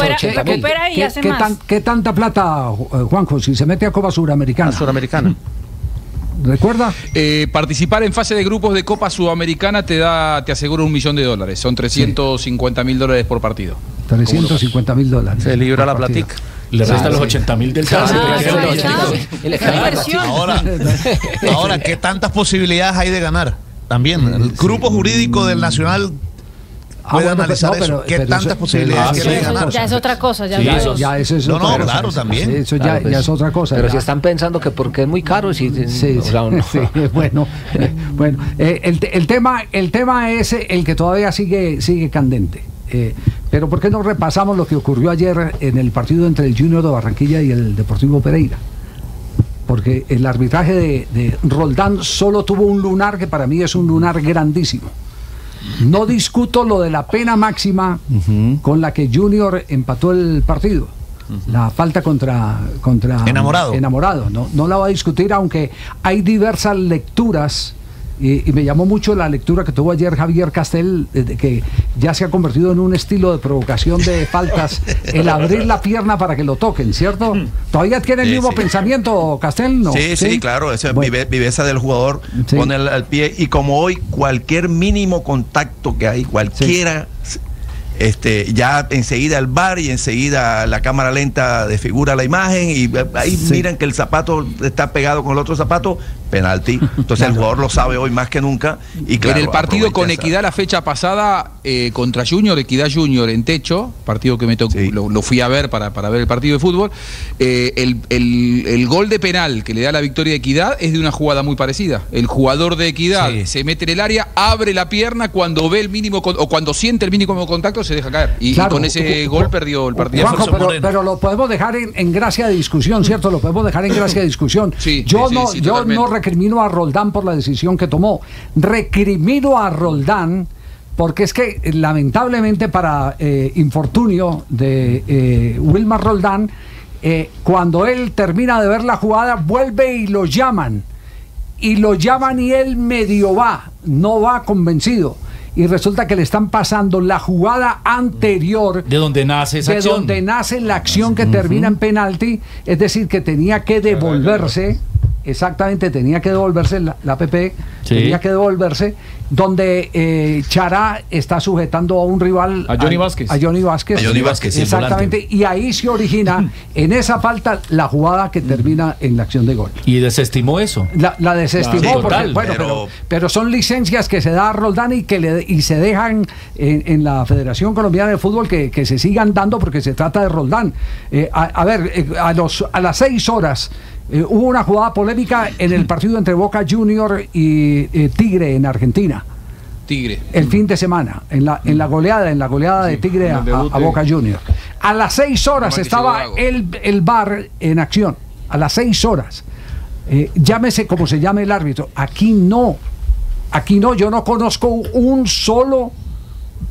Recupera, recupera y ¿Qué, hace qué más. tan- qué tanta plata, eh, Juanjo, si se mete a Copa Suramericana? Suramericana. ¿Recuerda? Eh, participar en fase de grupos de Copa Sudamericana te da, te asegura un millón de dólares. Son 350 mil dólares por partido. 350 mil dólares. Se libra la partido. platica. Le resta Ah, los sí. 80 mil del Ah, inversión. Ahora, ahora, ¿qué tantas posibilidades hay de ganar? También, el grupo jurídico del Nacional Ah, puede bueno, analizar pero- eso. pero- ¿Qué pero tantas eso- posibilidades ah, tiene de ganar? ya es otra cosa. Ya, Sí, ya- Eso ya, eso es No, otra no, cosa. claro, también. Eso ya, Claro, pues, ya es otra cosa. Pero ya. si están pensando que porque es muy caro, si, Sí, o sea, no. sí, bueno, eh, bueno eh, el, el tema, el tema es el que todavía sigue, sigue candente. Eh, pero ¿por qué no repasamos lo que ocurrió ayer en el partido entre el Junior de Barranquilla y el Deportivo Pereira? Porque el arbitraje de, de Roldán solo tuvo un lunar que para mí es un lunar grandísimo. No discuto lo de la pena máxima con la que Junior empató el partido. La falta contra, contra Enamorado. enamorado. No, no la voy a discutir, aunque hay diversas lecturas. Y, y me llamó mucho la lectura que tuvo ayer Javier Castel, eh, de que ya se ha convertido en un estilo de provocación de faltas, el abrir la pierna para que lo toquen, ¿cierto? ¿Todavía tiene el Sí, mismo sí. pensamiento, Castel? No. Sí, sí, claro, esa Bueno. vive- viveza del jugador pone el, al pie y como hoy cualquier mínimo contacto que hay, cualquiera, este, ya enseguida el bar y enseguida la cámara lenta desfigura la imagen y eh, ahí Sí. miran que el zapato está pegado con el otro zapato, penalti. Entonces el jugador lo sabe hoy más que nunca y claro, en el partido con Equidad la fecha pasada eh, contra Junior, Equidad Junior en techo, partido que me tocó, Sí. lo, lo fui a ver para, para ver el partido de fútbol. eh, el, el- el gol de penal que le da la victoria de Equidad es de una jugada muy parecida. El jugador de Equidad Sí. se mete en el área, abre la pierna, cuando ve el mínimo con- o cuando siente el mínimo contacto se deja caer. Y, con ese gol perdió el partido. Juanjo, pero, pero lo podemos dejar en, en gracia de discusión, ¿cierto? Lo podemos dejar en gracia de discusión. Sí, yo sí, no, sí, yo no recrimino a Roldán por la decisión que tomó. Recrimino a Roldán porque es que eh, lamentablemente para eh, infortunio de eh, Wilmar Roldán, eh, cuando él termina de ver la jugada, vuelve y lo llaman y lo llaman y él medio va, no va convencido. Y resulta que le están pasando la jugada anterior De donde nace esa de acción. donde nace la acción que termina en penalti, es decir, que tenía que devolverse, exactamente, tenía que devolverse la, la PP, Sí. tenía que devolverse, donde eh, Chará está sujetando a un rival. A Johnny Vázquez. A Johnny Vázquez. A Johnny Vázquez, Exactamente, y ahí se origina en esa falta la jugada que termina en la acción de gol. Y desestimó eso. La, la desestimó Sí, porque, total, bueno, pero, pero- pero son licencias que se da a Roldán y que le, y se dejan en, en la Federación Colombiana de Fútbol que, que se sigan dando porque se trata de Roldán. Eh, a, a ver, eh, a, los, a las seis horas eh, hubo una jugada polémica en el partido entre Boca Junior y eh, Tigre en Argentina. Tigre. El fin de semana, en la, en la goleada, en la goleada de Tigre a, Boca Junior. A las seis horas estaba el, el bar en acción. A las seis horas. Eh, llámese como se llame el árbitro. Aquí no. Aquí no. Yo no conozco un solo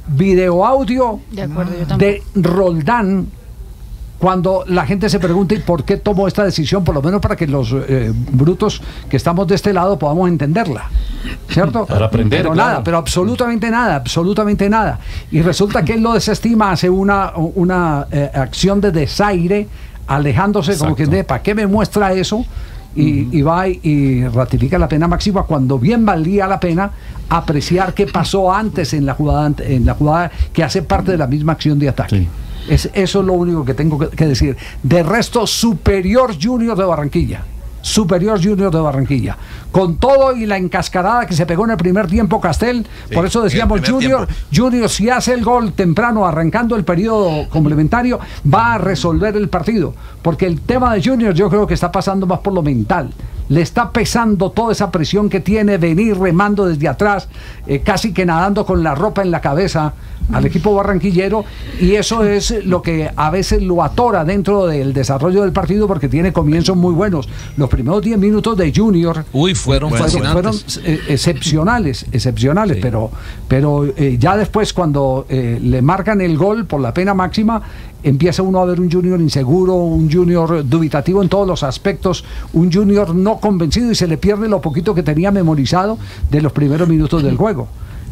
video audio De acuerdo, de Roldán cuando la gente se pregunta y por qué tomó esta decisión, por lo menos para que los eh, brutos que estamos de este lado podamos entenderla. ¿Cierto? Para aprender, Pero claro. nada, pero absolutamente nada, absolutamente nada. Y resulta que él lo desestima, hace una, una eh, acción de desaire, alejándose como que, Exacto. de, ¿para qué me muestra eso? Y, y va y, ratifica la pena máxima cuando bien valía la pena apreciar qué pasó antes en la jugada en la jugada que hace parte de la misma acción de ataque. Sí. Es, eso es lo único que tengo que, que decir. De resto, superior Junior de Barranquilla. Superior Junior de Barranquilla. Con todo y la encascarada que se pegó en el primer tiempo Castel. Sí, por eso decíamos, Junior, tiempo. Junior, si hace el gol temprano, arrancando el periodo complementario, va a resolver el partido. Porque el tema de Junior yo creo que está pasando más por lo mental. Le está pesando toda esa presión que tiene venir remando desde atrás, eh, casi que nadando con la ropa en la cabeza al equipo barranquillero. Y eso es lo que a veces lo atora dentro del desarrollo del partido porque tiene comienzos muy buenos. Los primeros 10 minutos de Junior Uy, fueron fueron, eh, excepcionales, excepcionales, pero, pero eh, ya después cuando eh, le marcan el gol por la pena máxima, empieza uno a ver un junior inseguro, un junior dubitativo en todos los aspectos, un junior no convencido y se le pierde lo poquito que tenía memorizado de los primeros minutos del juego.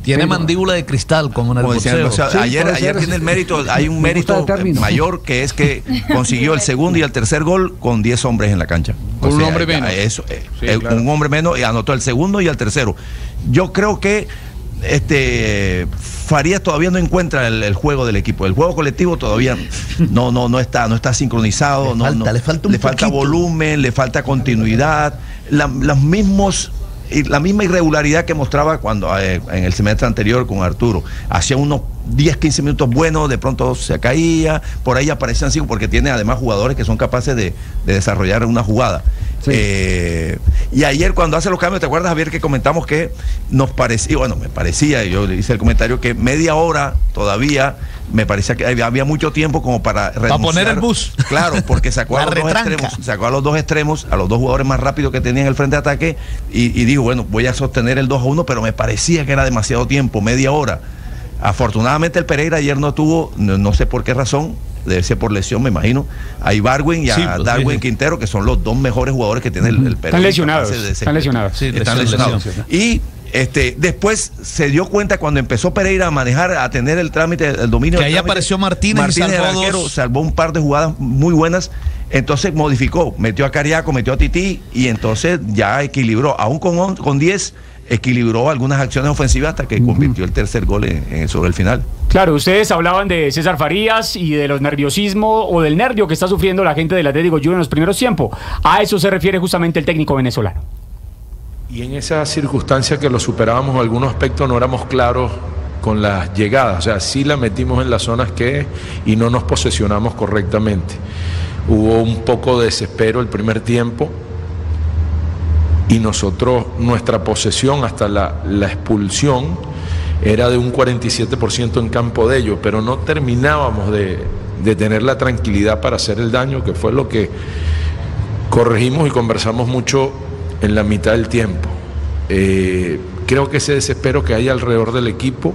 Tiene Pero- mandíbula de cristal, decían, boxeo. o sea, Sí, ayer, ayer tiene el mérito, hay un mérito mayor que es que consiguió el segundo y el tercer gol con 10 hombres en la cancha. Con un hombre menos. Eso, eh, Sí, eh, claro. un hombre menos y anotó el segundo y el tercero. Yo creo que este Farías todavía no encuentra el, el juego del equipo. El juego colectivo todavía no, no, no está, no está sincronizado. Le no, falta, no- le falta un poquito. volumen, le falta continuidad, la- los mismos y la misma irregularidad que mostraba cuando eh, en el semestre anterior con Arturo. Hacía unos 10, 15 minutos buenos, de pronto se caía, por ahí aparecían cinco, porque tiene además jugadores que son capaces de, de desarrollar una jugada. Sí. Eh, y ayer cuando hace los cambios, ¿te acuerdas, Javier, que comentamos que nos parecía, bueno, me parecía, y yo le hice el comentario, que media hora todavía me parecía que había, mucho tiempo como para Para poner el bus. Claro, porque sacó a los dos extremos, sacó a los dos extremos, a los dos jugadores más rápidos que tenían el frente de ataque, y, y dijo, bueno, voy a sostener el 2 a 1, pero me parecía que era demasiado tiempo, media hora. Afortunadamente el Pereira ayer no tuvo, no, no sé por qué razón, debe ser por lesión, me imagino, a Ibarwen y a Sí, pues, Darwin sí. Quintero, que son los dos mejores jugadores que tiene el, el Pereira. Están lesionados, están lesionados. Sí, están lesionados. Y este, después se dio cuenta cuando empezó Pereira a manejar, a tener el trámite, el dominio Que ahí trámite, apareció Martínez y Martínez, el salvó arquero, dos. salvó un par de jugadas muy buenas. Entonces modificó, metió a Cariaco, metió a Tití y entonces ya equilibró, aún con, on- con 10, equilibró algunas acciones ofensivas hasta que convirtió el tercer gol en- en- sobre el final. Claro, ustedes hablaban de César Farías y de los nerviosismo o del nervio que está sufriendo la gente del Atlético Junior en los primeros tiempos. A eso se refiere justamente el técnico venezolano. Y en esa circunstancia que lo superábamos en algunos aspectos no éramos claros con las llegadas, o sea, sí la metimos en las zonas que y no nos posesionamos correctamente. Hubo un poco de desespero el primer tiempo y nosotros, nuestra posesión hasta la, expulsión era de un 47% en campo de ellos, pero no terminábamos de tener la tranquilidad para hacer el daño, que fue lo que corregimos y conversamos mucho en la mitad del tiempo. Eh, creo que ese desespero que hay alrededor del equipo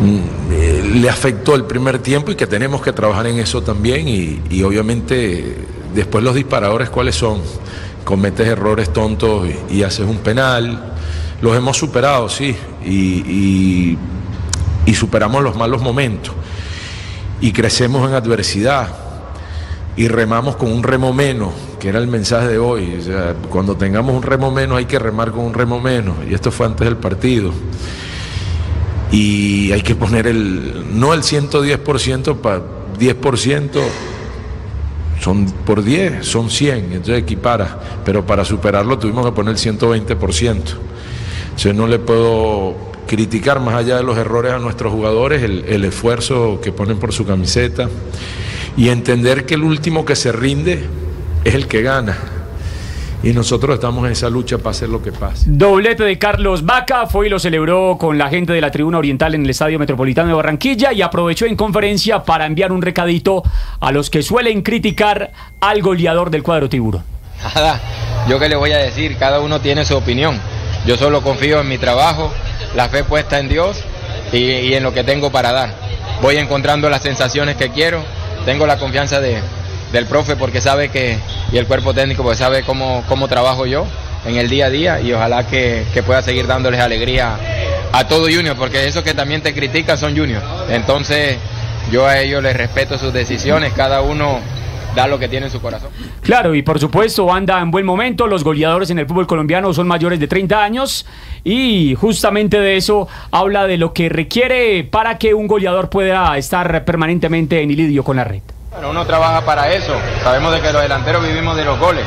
mm, eh, le afectó el primer tiempo y que tenemos que trabajar en eso también y, obviamente después los disparadores cuáles son cometes errores tontos y, haces un penal. Los hemos superado sí y superamos los malos momentos. Y crecemos en adversidad y remamos con un remo menos, que era el mensaje de hoy. O sea, cuando tengamos un remo menos hay que remar con un remo menos. Y esto fue antes del partido. Y hay que poner el, no el 110%, para 10%, son por 10, son 100, entonces equipara. Pero para superarlo tuvimos que poner el 120%. Entonces no le puedo criticar más allá de los errores a nuestros jugadores, el, el esfuerzo que ponen por su camiseta y entender que el último que se rinde es el que gana. Y nosotros estamos en esa lucha para hacer lo que pase. Doblete de Carlos Vaca fue y lo celebró con la gente de la Tribuna Oriental en el Estadio Metropolitano de Barranquilla y aprovechó en conferencia para enviar un recadito a los que suelen criticar al goleador del cuadro tiburón. Nada, yo qué le voy a decir, cada uno tiene su opinión. Yo solo confío en mi trabajo, la fe puesta en Dios y, y en lo que tengo para dar. Voy encontrando las sensaciones que quiero, tengo la confianza de, del profe porque sabe que, y el cuerpo técnico porque sabe cómo, cómo trabajo yo en el día a día y ojalá que, que pueda seguir dándoles alegría a todo Junior, porque esos que también te critican son Junior. Entonces yo a ellos les respeto sus decisiones, cada uno da lo que tiene en su corazón. Claro, y por supuesto anda en buen momento. Los goleadores en el fútbol colombiano son mayores de 30 años y justamente de eso habla de lo que requiere para que un goleador pueda estar permanentemente en lidio con la red. Bueno, uno trabaja para eso. Sabemos de que los delanteros vivimos de los goles.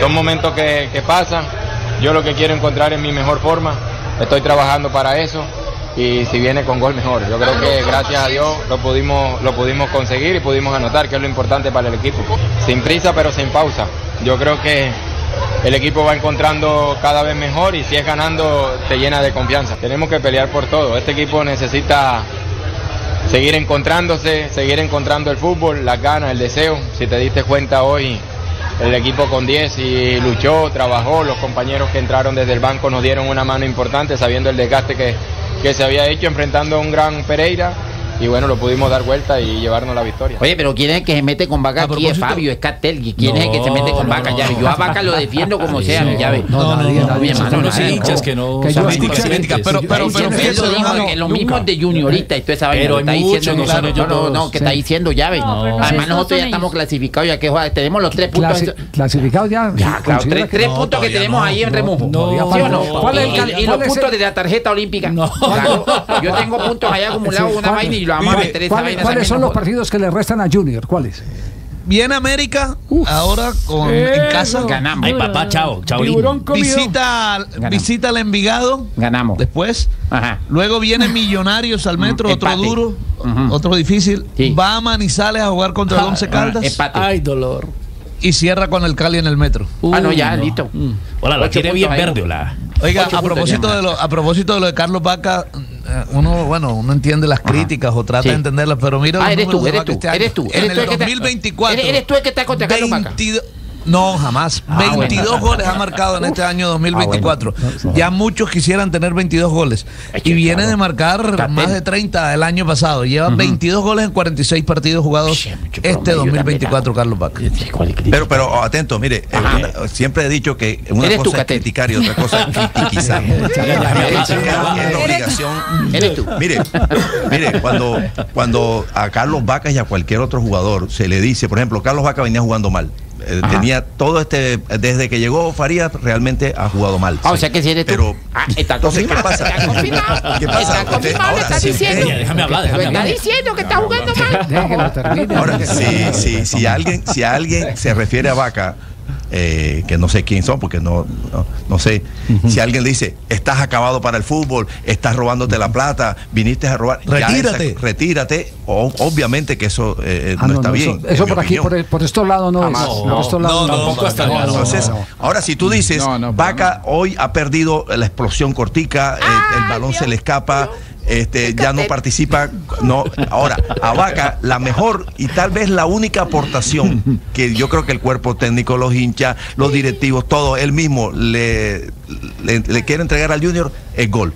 Son momentos que, que pasan. Yo lo que quiero encontrar es mi mejor forma. Estoy trabajando para eso. Y si viene con gol, mejor. Yo creo que gracias a Dios lo pudimos, lo pudimos conseguir y pudimos anotar, que es lo importante para el equipo. Sin prisa, pero sin pausa. Yo creo que el equipo va encontrando cada vez mejor y si es ganando, te llena de confianza. Tenemos que pelear por todo. Este equipo necesita seguir encontrándose, seguir encontrando el fútbol, las ganas, el deseo. Si te diste cuenta hoy, el equipo con 10 y luchó, trabajó, los compañeros que entraron desde el banco nos dieron una mano importante, sabiendo el desgaste que, que se había hecho enfrentando a un gran Pereira y bueno, lo pudimos dar vuelta y llevarnos la victoria. Oye, pero ¿quién es el que se mete con vaca aquí? Es Fabio, es Catelli. ¿Quién es el que se No, mete con no, vaca no, llave? no, Yo a no, vaca lo defiendo como sea, mi llave. No, nadie, no, nadie, no, no, unos hinchas que no pero- pero- pero lo mismo, mismos de juniorita y toda esa vaina. Pero está diciendo, no no, no, no, que está diciendo llave. No, no Además, no nosotros ya estamos clasificados, ya que tenemos los tres puntos. Clasi- clasificado ya. Ya, claro, tres, No, puntos que tenemos no. ahí en No, remojo. ¿Sí o no? ¿Cuál es Y- los es puntos de la tarjeta olímpica. No. Yo tengo puntos allá acumulados, una ¿cuál- vaina y lo vamos a meter esa ¿cuál- vaina. ¿Cuáles son los partidos que le restan a Junior? ¿Cuáles? Viene América ahora con, en casa. Ganamos. Ay, papá, chao. Chao. Visita, Ganamos. visita al Envigado. Ganamos. Después. Ajá. Luego viene Millonarios al metro, Mm, otro empate. duro, otro difícil. Sí. Va a Manizales a jugar contra el Once Caldas Empate. Ay, dolor. y cierra con el Cali en el metro. ah, no, ya, no. listo. Hola, la tiene bien verde, hola. Oiga, a propósito, de lo, a propósito de lo de Carlos Vaca, uno, bueno, uno entiende las críticas o trata Sí. de entenderlas, pero mira Ah, eres tú, eres tú, este eres tú. En eres tú el que está- 2024. Eres, eres tú el que está contra Carlos Vaca. 22 no, jamás. Ah, bueno. 22 goles ha marcado en este año 2024. Ya muchos quisieran tener 22 goles. Es que, Y viene claro. de marcar Catel. más de 30 el año pasado. Lleva 22 goles en 46 partidos jugados mucho este promedio 2024, Carlos Vaca. Pero, pero atento, mire, eh, Ajá. una- siempre he dicho que una tú, cosa es Catel. criticar y otra cosa es critiquizar. Esa es la obligación. Eres tú. Mire, mire, cuando, cuando a Carlos Vaca y a cualquier otro jugador se le dice, por ejemplo, Carlos Vaca venía jugando mal. Eh, tenía todo este, desde que llegó Farías, realmente ha jugado mal. Ah, o sea que si eres tú. Pero, Ah, está entonces, ¿qué confirmado. pasa? Está confirmado. ¿Qué pasa? Está confirmado, está si diciendo. Déjame hablar, déjame Lo está hablar. diciendo que está jugando mal. Ahora, si, si, si alguien, si alguien se refiere a Vaca, eh, que no sé quién son, porque no, no, no sé, si alguien le dice, estás acabado para el fútbol, estás robándote la plata, viniste a robar, ya Retírate. esa- retírate, o- obviamente que eso eh, Ah, no, está no, bien. Eso, por aquí, por, por estos lados no Jamás. es. No, por estos lados no, no. tampoco hasta. Entonces, ahora si tú dices, No, no, pero Vaca hoy ha perdido la explosión cortica, el, el balón se le escapa, este, ya no participa, no. Ahora, a Vaca la mejor y tal vez la única aportación que yo creo que el cuerpo técnico, los hinchas, los directivos, todo él mismo le, le, le quiere entregar al Junior es gol.